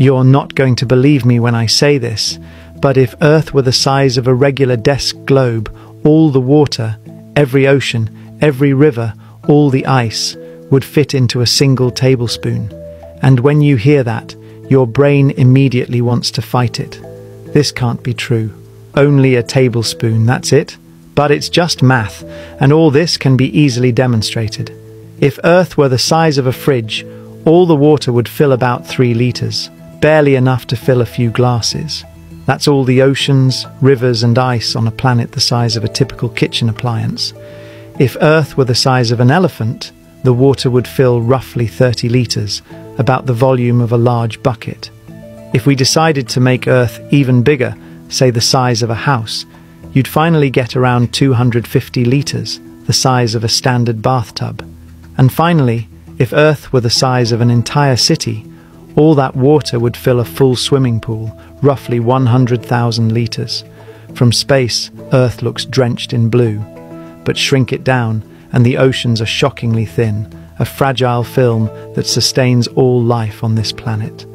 You're not going to believe me when I say this, but if Earth were the size of a regular desk globe, all the water, every ocean, every river, all the ice, would fit into a single tablespoon. And when you hear that, your brain immediately wants to fight it. This can't be true. Only a tablespoon, that's it. But it's just math, and all this can be easily demonstrated. If Earth were the size of a fridge, all the water would fill about three litres, barely enough to fill a few glasses. That's all the oceans, rivers, and ice on a planet the size of a typical kitchen appliance. If Earth were the size of an elephant, the water would fill roughly 30 litres, about the volume of a large bucket. If we decided to make Earth even bigger, say the size of a house, you'd finally get around 250 litres, the size of a standard bathtub. And finally, if Earth were the size of an entire city, all that water would fill a full swimming pool, roughly 100,000 litres. From space, Earth looks drenched in blue. But shrink it down, and the oceans are shockingly thin, a fragile film that sustains all life on this planet.